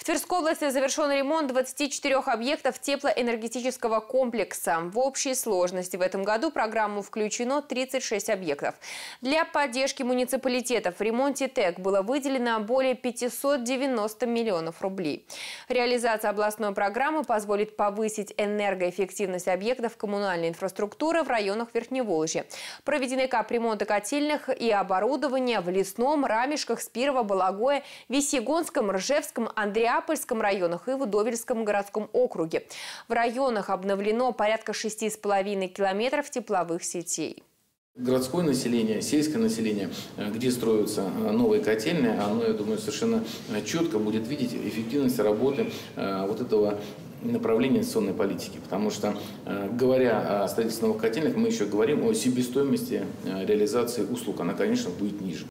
В Тверской области завершен ремонт 24 объектов теплоэнергетического комплекса. В общей сложности в этом году программу включено 36 объектов. Для поддержки муниципалитетов в ремонте ТЭК было выделено более 590 миллионов рублей. Реализация областной программы позволит повысить энергоэффективность объектов коммунальной инфраструктуры в районах Верхневолжья. Проведены капремонты котельных и оборудования в Лесном, Рамешках, Спирово, Балагое, Весьегонском, Ржевском, Андреа Андреапольском районах и в Удовельском городском округе. В районах обновлено порядка 6,5 километров тепловых сетей. Городское население, сельское население, э, где строятся э, новые котельные, оно, я думаю, совершенно э, четко будет видеть эффективность работы вот этого направления инвестиционной политики. Потому что, говоря о строительстве новых котельных, мы еще говорим о себестоимости реализации услуг. Она, конечно, будет ниже.